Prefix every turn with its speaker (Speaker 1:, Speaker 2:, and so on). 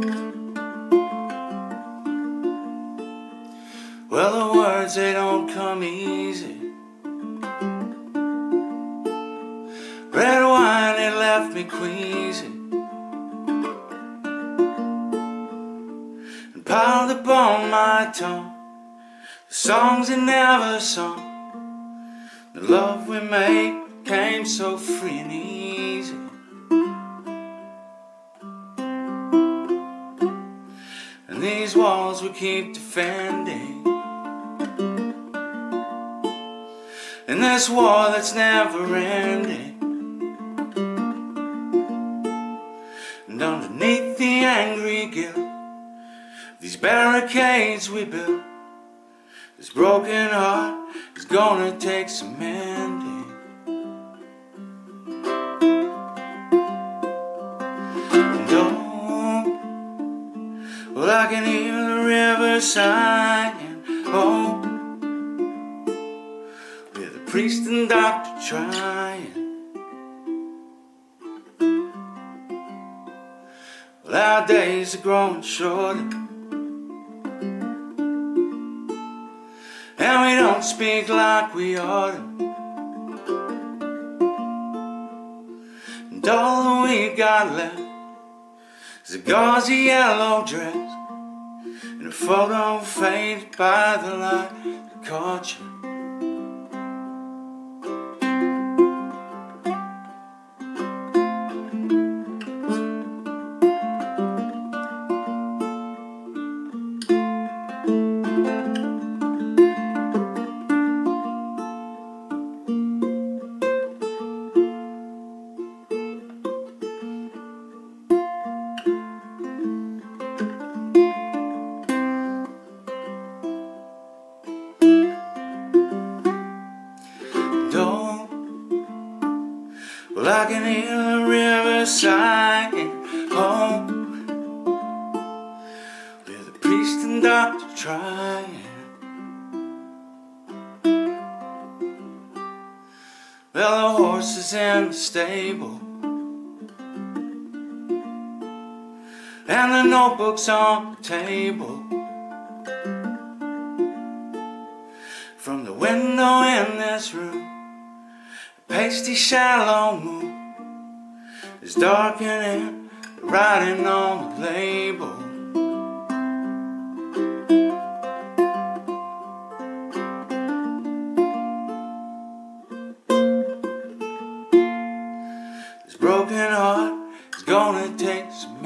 Speaker 1: Well, the words, they don't come easy. Red wine, it left me queasy. And piled upon my tongue The songs it never sung. The love we made came so free and easy. These walls we keep defending. In this war that's never ending. And underneath the angry guilt, these barricades we built, this broken heart is gonna take some mending. Well, I can hear the river sighing. Oh, with the priest and doctor trying. Well, our days are growing shorter. And we don't speak like we ought to. And all we've got left is a gauzy yellow dress and a photo faded by the light that caught you. Well I can hear the river sighing home. With the priest and doctor trying. Well the horses in the stable. And the notebooks on the table. From the window in this room, pasty shallow moon is darkening writing on the label. This broken heart is gonna take some